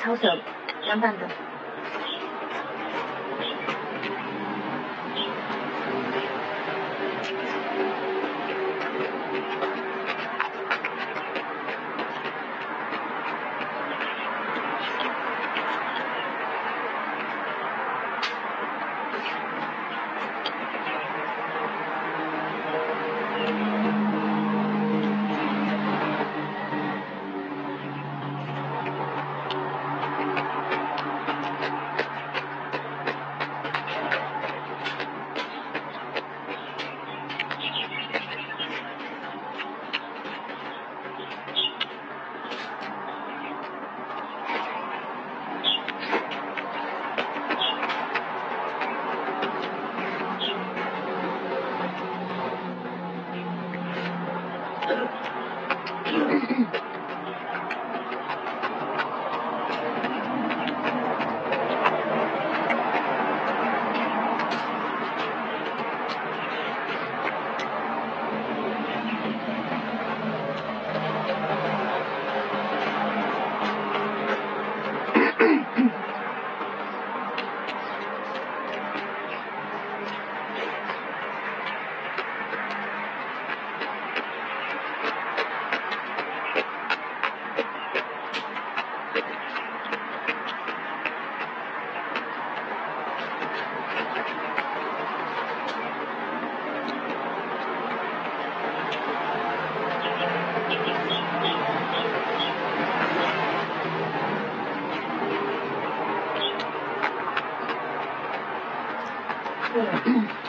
抄手，凉拌的。Yeah.